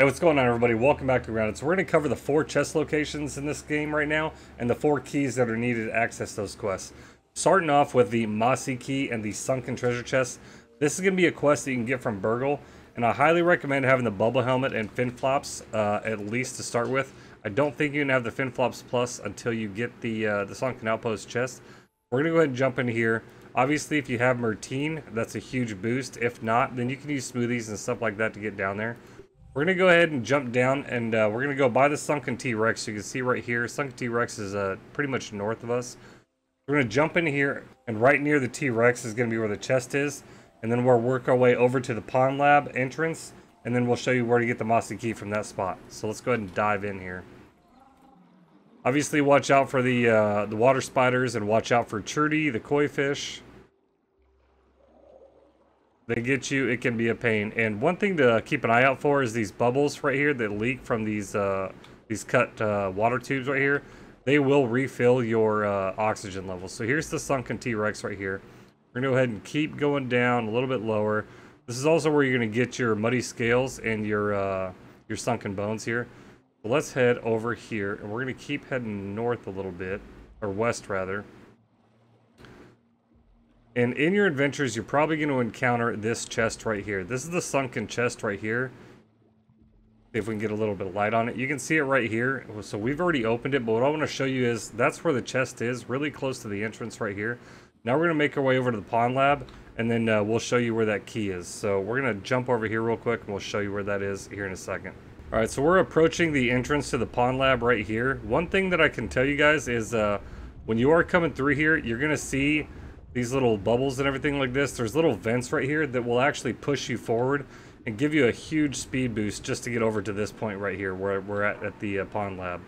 Hey, what's going on, everybody? Welcome back to Grounded. So we're going to cover the four chest locations in this game right now, and the four keys that are needed to access those quests. Starting off with the Mossy Key and the Sunken Treasure Chest. This is going to be a quest that you can get from BURG.L, and I highly recommend having the Bubble Helmet and Fin Flops, uh, at least to start with. I don't think you can have the Fin Flops Plus until you get the, uh, the Sunken Outpost chest. We're going to go ahead and jump in here. Obviously, if you have Mertine, that's a huge boost. If not, then you can use smoothies and stuff like that to get down there. We're going to go ahead and jump down, and uh, we're going to go by the Sunken T-Rex. You can see right here, Sunken T-Rex is uh, pretty much north of us. We're going to jump in here, and right near the T-Rex is going to be where the chest is. And then we'll work our way over to the Pond Lab entrance, and then we'll show you where to get the Mossy Key from that spot. So let's go ahead and dive in here. Obviously, watch out for the uh, the water spiders, and watch out for Trudy, the koi fish they get you, it can be a pain. And one thing to keep an eye out for is these bubbles right here that leak from these uh, these cut uh, water tubes right here. They will refill your uh, oxygen levels. So here's the sunken T-Rex right here. We're gonna go ahead and keep going down a little bit lower. This is also where you're gonna get your muddy scales and your uh, your sunken bones here. So let's head over here, and we're gonna keep heading north a little bit, or west rather. And in your adventures, you're probably going to encounter this chest right here. This is the sunken chest right here. If we can get a little bit of light on it. You can see it right here. So we've already opened it, but what I want to show you is that's where the chest is, really close to the entrance right here. Now we're going to make our way over to the pond lab, and then uh, we'll show you where that key is. So we're going to jump over here real quick, and we'll show you where that is here in a second. All right, so we're approaching the entrance to the pond lab right here. One thing that I can tell you guys is uh, when you are coming through here, you're going to see these little bubbles and everything like this, there's little vents right here that will actually push you forward and give you a huge speed boost just to get over to this point right here where we're at at the uh, pond lab.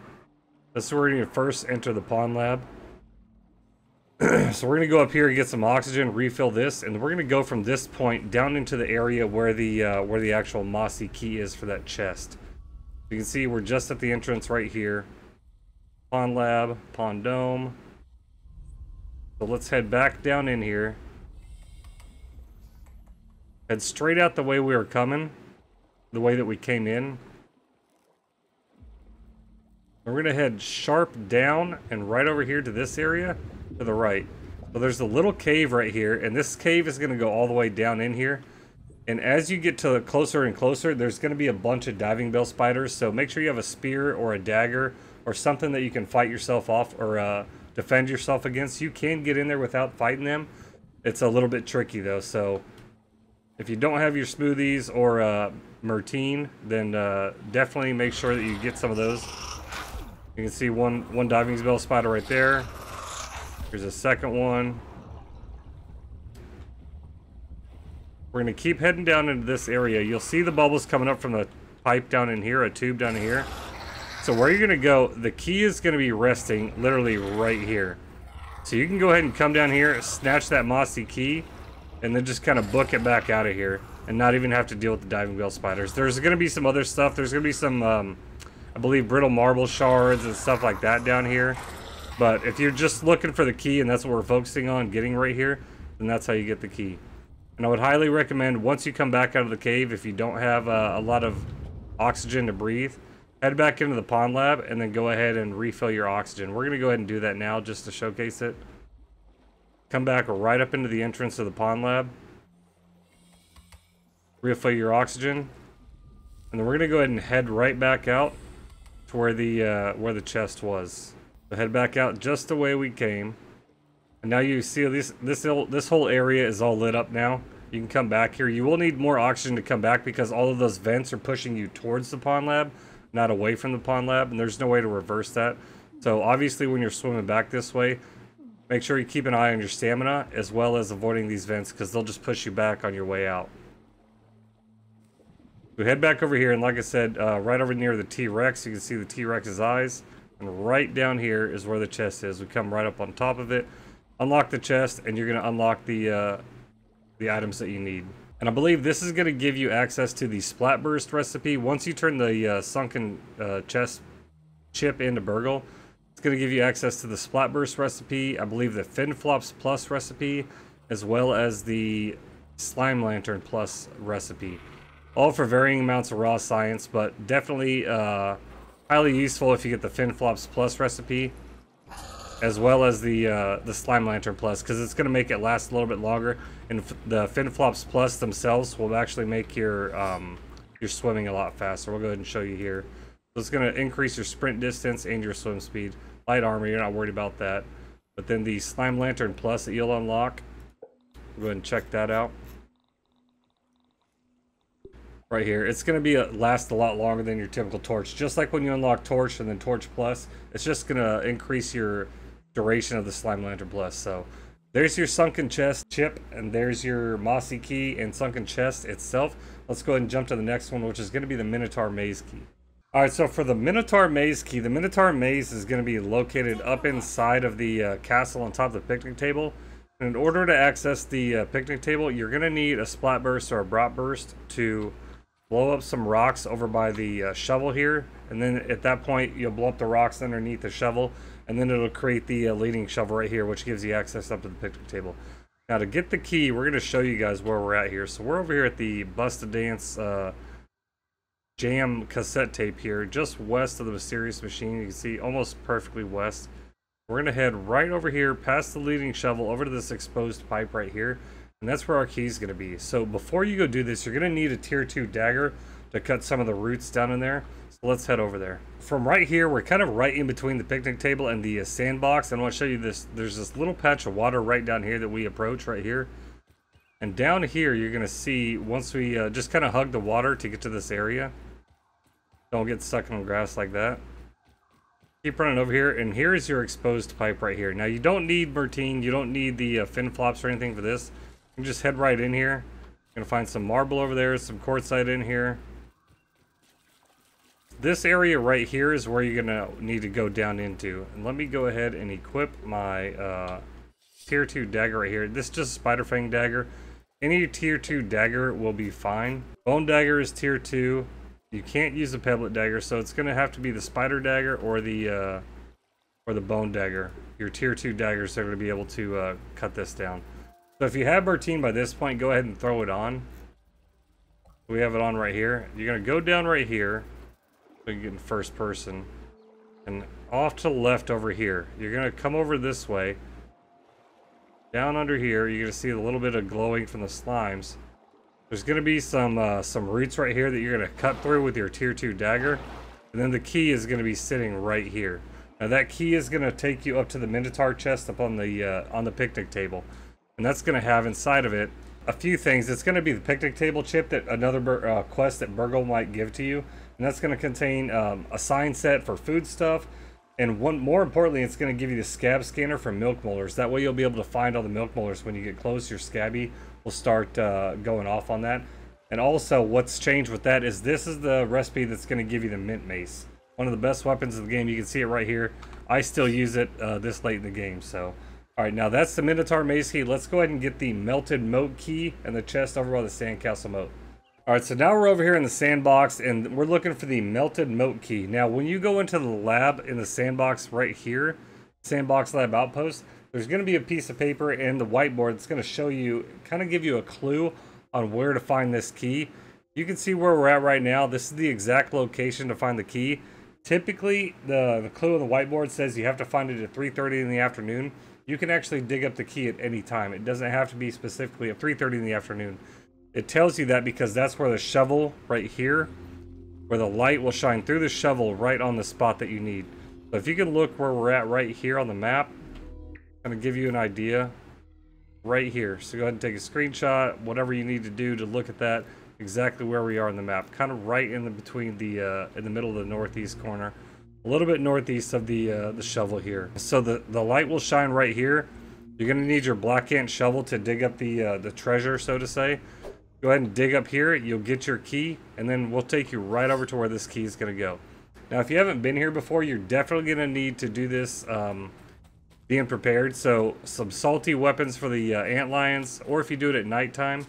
This is where you first enter the pond lab. so we're going to go up here and get some oxygen, refill this, and we're going to go from this point down into the area where the uh, where the actual mossy key is for that chest. You can see we're just at the entrance right here. Pond lab, pond dome, so let's head back down in here. Head straight out the way we were coming. The way that we came in. We're going to head sharp down and right over here to this area to the right. So there's a little cave right here, and this cave is going to go all the way down in here. And as you get to closer and closer, there's going to be a bunch of diving bell spiders. So make sure you have a spear or a dagger or something that you can fight yourself off or uh, defend yourself against. You can get in there without fighting them. It's a little bit tricky though, so if you don't have your smoothies or uh, Mertine, then uh, definitely make sure that you get some of those. You can see one one diving bell spider right there. Here's a second one. We're going to keep heading down into this area. You'll see the bubbles coming up from the pipe down in here, a tube down here. So where you're going to go, the key is going to be resting literally right here. So you can go ahead and come down here, snatch that mossy key, and then just kind of book it back out of here and not even have to deal with the diving bell spiders. There's going to be some other stuff. There's going to be some, um, I believe, brittle marble shards and stuff like that down here. But if you're just looking for the key and that's what we're focusing on, getting right here, then that's how you get the key. And I would highly recommend once you come back out of the cave, if you don't have uh, a lot of oxygen to breathe, head back into the pond lab and then go ahead and refill your oxygen. We're going to go ahead and do that now just to showcase it. Come back right up into the entrance of the pond lab. Refill your oxygen. And then we're going to go ahead and head right back out to where the uh, where the chest was. So head back out just the way we came. And now you see this this this whole area is all lit up now. You can come back here. You will need more oxygen to come back because all of those vents are pushing you towards the pond lab not away from the pond lab, and there's no way to reverse that. So obviously when you're swimming back this way, make sure you keep an eye on your stamina as well as avoiding these vents because they'll just push you back on your way out. We head back over here, and like I said, uh, right over near the T-Rex, you can see the T-Rex's eyes. And right down here is where the chest is. We come right up on top of it, unlock the chest, and you're going to unlock the, uh, the items that you need. And I believe this is going to give you access to the Splatburst recipe. Once you turn the uh, sunken uh, chest chip into BURG.L, it's going to give you access to the Splatburst recipe, I believe the Fin Flops Plus recipe, as well as the Slime Lantern Plus recipe. All for varying amounts of raw science, but definitely uh, highly useful if you get the Fin Flops Plus recipe, as well as the uh, the Slime Lantern Plus, because it's going to make it last a little bit longer. And the Fin Flops Plus themselves will actually make your um, your swimming a lot faster. We'll go ahead and show you here. So it's going to increase your sprint distance and your swim speed. Light armor, you're not worried about that. But then the Slime Lantern Plus that you'll unlock, go ahead and check that out right here. It's going to be a, last a lot longer than your typical torch. Just like when you unlock torch and then torch plus, it's just going to increase your duration of the slime lantern plus. So there's your sunken chest chip and there's your mossy key and sunken chest itself. Let's go ahead and jump to the next one, which is going to be the Minotaur maze key. All right, so for the Minotaur maze key, the Minotaur maze is going to be located up inside of the uh, castle on top of the picnic table. And in order to access the uh, picnic table, you're going to need a splat burst or a brot burst to blow up some rocks over by the uh, shovel here and then at that point you'll blow up the rocks underneath the shovel and then it'll create the uh, leading shovel right here which gives you access up to the picnic table now to get the key we're going to show you guys where we're at here so we're over here at the Bust a Dance uh, jam cassette tape here just west of the mysterious machine you can see almost perfectly west we're going to head right over here past the leading shovel over to this exposed pipe right here and that's where our key is going to be. So before you go do this, you're going to need a tier 2 dagger to cut some of the roots down in there. Let's head over there. From right here, we're kind of right in between the picnic table and the uh, sandbox. And I want to show you this. There's this little patch of water right down here that we approach right here. And down here, you're going to see, once we uh, just kind of hug the water to get to this area. Don't get stuck in the grass like that. Keep running over here, and here is your exposed pipe right here. Now, you don't need Mertine, you don't need the uh, fin flops or anything for this can just head right in here. You're Gonna find some marble over there, some quartzite in here. This area right here is where you're gonna need to go down into. And let me go ahead and equip my uh, tier 2 dagger right here. This is just a spider fang dagger. Any tier 2 dagger will be fine. Bone dagger is tier 2. You can't use the pebblet dagger, so it's gonna have to be the spider dagger or the uh, or the bone dagger. Your tier 2 daggers are gonna be able to uh, cut this down. So if you have Mertine by this point, go ahead and throw it on. We have it on right here. You're going to go down right here. Get in first person. And off to the left over here. You're going to come over this way. Down under here, you're going to see a little bit of glowing from the slimes. There's going to be some uh, some roots right here that you're going to cut through with your tier 2 dagger. And then the key is going to be sitting right here. Now that key is going to take you up to the Minotaur chest up on the, uh, on the picnic table. And that's going to have inside of it a few things. It's going to be the picnic table chip that another uh, quest that BURG.L might give to you. And that's going to contain um, a sign set for food stuff. And one more importantly, it's going to give you the scab scanner for milk molars. That way you'll be able to find all the milk molars when you get close. Your scabby will start uh, going off on that. And also what's changed with that is this is the recipe that's going to give you the mint mace. One of the best weapons of the game. You can see it right here. I still use it uh, this late in the game. So Alright, now that's the Minotaur mace key. Let's go ahead and get the Melted Moat key and the chest over by the Sandcastle Moat. Alright, so now we're over here in the sandbox and we're looking for the Melted Moat key. Now, when you go into the lab in the sandbox right here, Sandbox Lab Outpost, there's going to be a piece of paper and the whiteboard that's going to show you, kind of give you a clue on where to find this key. You can see where we're at right now. This is the exact location to find the key. Typically, the, the clue on the whiteboard says you have to find it at 3.30 in the afternoon you can actually dig up the key at any time. It doesn't have to be specifically at 3.30 in the afternoon. It tells you that because that's where the shovel right here, where the light will shine through the shovel right on the spot that you need. So if you can look where we're at right here on the map, kind of give you an idea right here. So go ahead and take a screenshot, whatever you need to do to look at that, exactly where we are on the map. Kind of right in the between the, uh, in the middle of the northeast corner a little bit northeast of the uh, the shovel here. So the, the light will shine right here. You're going to need your black ant shovel to dig up the uh, the treasure, so to say. Go ahead and dig up here. You'll get your key, and then we'll take you right over to where this key is going to go. Now, if you haven't been here before, you're definitely going to need to do this um, being prepared. So some salty weapons for the uh, ant lions, or if you do it at nighttime,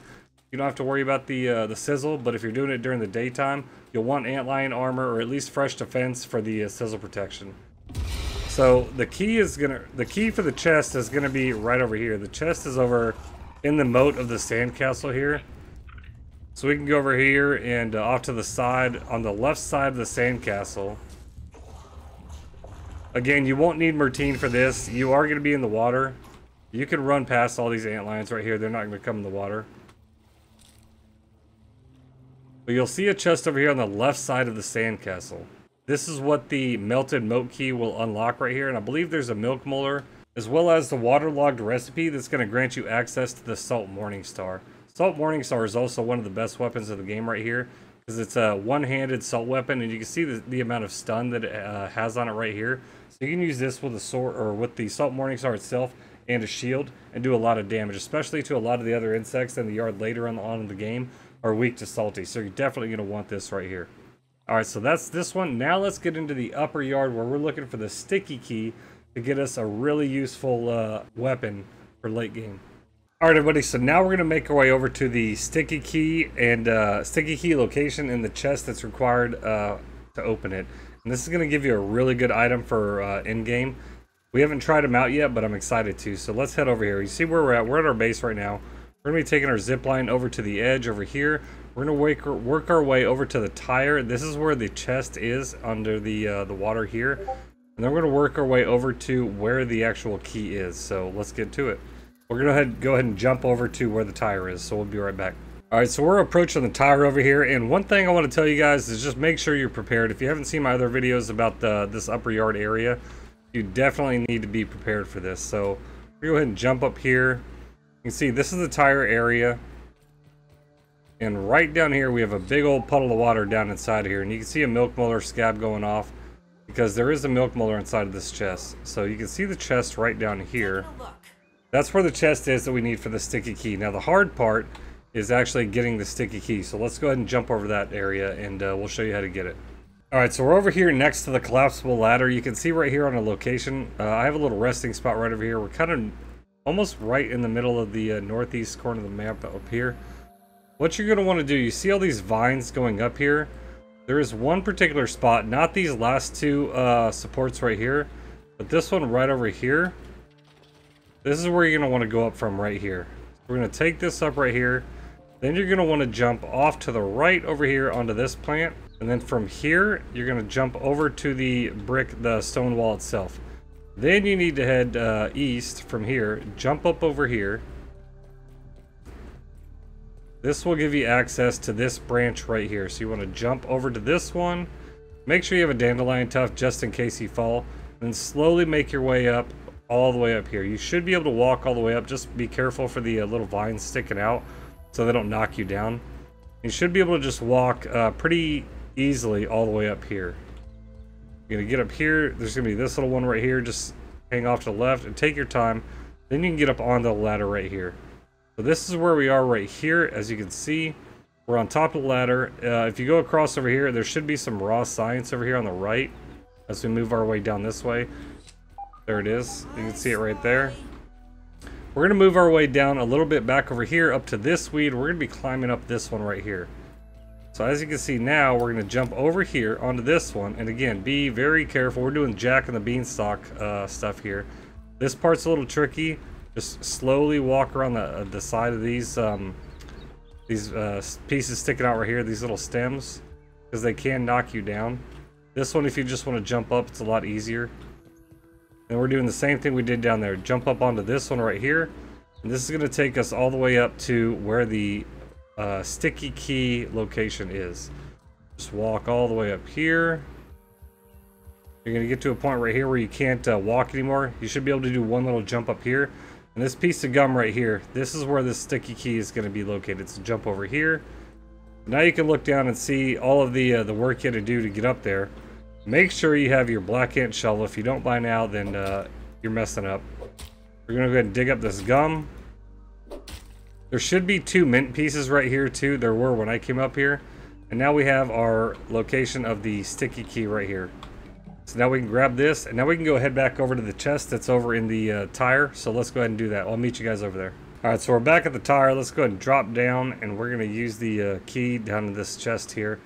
you don't have to worry about the uh, the sizzle. But if you're doing it during the daytime, You'll want antlion armor or at least fresh defense for the uh, sizzle protection. So the key is gonna the key for the chest is gonna be right over here. The chest is over in the moat of the sandcastle here. So we can go over here and uh, off to the side, on the left side of the sandcastle. Again, you won't need Mertine for this. You are going to be in the water. You can run past all these ant lions right here. They're not going to come in the water. But you'll see a chest over here on the left side of the sandcastle. This is what the melted moat key will unlock right here. And I believe there's a milk molar as well as the waterlogged recipe that's going to grant you access to the Salt Morningstar. Salt Morningstar is also one of the best weapons of the game right here because it's a one-handed salt weapon and you can see the, the amount of stun that it uh, has on it right here. So you can use this with a sword or with the Salt Morningstar itself and a shield and do a lot of damage, especially to a lot of the other insects in the yard later on, on in the game are weak to salty. So you're definitely going to want this right here. Alright, so that's this one. Now let's get into the upper yard where we're looking for the sticky key to get us a really useful uh, weapon for late game. Alright everybody, so now we're going to make our way over to the sticky key and uh, sticky key location in the chest that's required uh, to open it. And this is going to give you a really good item for uh, in-game. We haven't tried them out yet, but I'm excited to. So let's head over here. You see where we're at? We're at our base right now. We're going to be taking our zip line over to the edge over here. We're going to work, work our way over to the tire. This is where the chest is under the, uh, the water here. And then we're going to work our way over to where the actual key is. So let's get to it. We're going to head, go ahead and jump over to where the tire is. So we'll be right back. All right, so we're approaching the tire over here. And one thing I want to tell you guys is just make sure you're prepared. If you haven't seen my other videos about the, this upper yard area, you definitely need to be prepared for this. So we go ahead and jump up here. You can see this is the tire area. And right down here, we have a big old puddle of water down inside here. And you can see a milk molar scab going off because there is a milk molar inside of this chest. So you can see the chest right down here. That's where the chest is that we need for the sticky key. Now the hard part is actually getting the sticky key. So let's go ahead and jump over that area and uh, we'll show you how to get it. Alright, so we're over here next to the collapsible ladder. You can see right here on a location, uh, I have a little resting spot right over here. We're kind of almost right in the middle of the uh, northeast corner of the map up here. What you're going to want to do, you see all these vines going up here? There is one particular spot, not these last two uh, supports right here, but this one right over here. This is where you're going to want to go up from right here. We're going to take this up right here. Then you're going to want to jump off to the right over here onto this plant. And then from here, you're going to jump over to the brick, the stone wall itself. Then you need to head uh, east from here, jump up over here, this will give you access to this branch right here. So you want to jump over to this one. Make sure you have a dandelion tuft just in case you fall. Then slowly make your way up all the way up here. You should be able to walk all the way up. Just be careful for the uh, little vines sticking out so they don't knock you down. You should be able to just walk uh, pretty easily all the way up here. You're going to get up here. There's going to be this little one right here. Just hang off to the left and take your time. Then you can get up on the ladder right here. So this is where we are right here. As you can see, we're on top of the ladder. Uh, if you go across over here, there should be some raw science over here on the right as we move our way down this way. There it is. You can see it right there. We're going to move our way down a little bit back over here up to this weed. We're going to be climbing up this one right here. So as you can see now, we're going to jump over here onto this one. And again, be very careful. We're doing Jack and the Beanstalk uh, stuff here. This part's a little tricky. Just slowly walk around the, uh, the side of these um, these uh, pieces sticking out right here, these little stems, because they can knock you down. This one, if you just want to jump up, it's a lot easier. And we're doing the same thing we did down there. Jump up onto this one right here. And this is going to take us all the way up to where the uh, sticky key location is. Just walk all the way up here. You're going to get to a point right here where you can't uh, walk anymore. You should be able to do one little jump up here. And this piece of gum right here, this is where the sticky key is going to be located. So jump over here. Now you can look down and see all of the uh, the work you had to do to get up there. Make sure you have your black ant shovel. If you don't by now, then uh, you're messing up. We're to go ahead and dig up this gum. There should be two mint pieces right here too. There were when I came up here. And now we have our location of the sticky key right here. So now we can grab this, and now we can go head back over to the chest that's over in the uh, tire. So let's go ahead and do that. I'll meet you guys over there. All right, so we're back at the tire. Let's go ahead and drop down, and we're going to use the uh, key down to this chest here.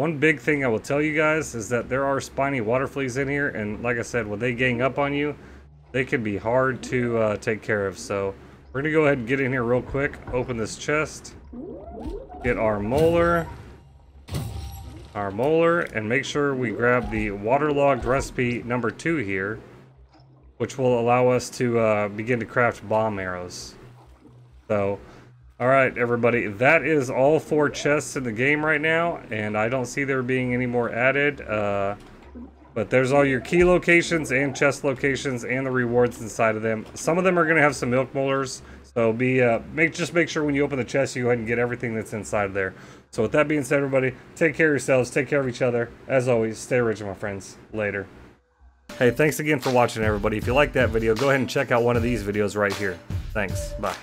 One big thing I will tell you guys is that there are spiny water fleas in here, and like I said, when they gang up on you, they can be hard to uh, take care of. So we're to go ahead and get in here real quick, open this chest. get our molar, our molar, and make sure we grab the waterlogged recipe number two here, which will allow us to uh, begin to craft bomb arrows. So, alright everybody, that is all four chests in the game right now, and I don't see there being any more added. Uh, but there's all your key locations and chest locations and the rewards inside of them. Some of them are going to have some milk molars. So be uh, make just make sure when you open the chest, you go ahead and get everything that's inside of there. So with that being said, everybody, take care of yourselves, take care of each other. As always, stay original, my friends. Later. Hey, thanks again for watching, everybody. If you like that video, go ahead and check out one of these videos right here. Thanks. Bye.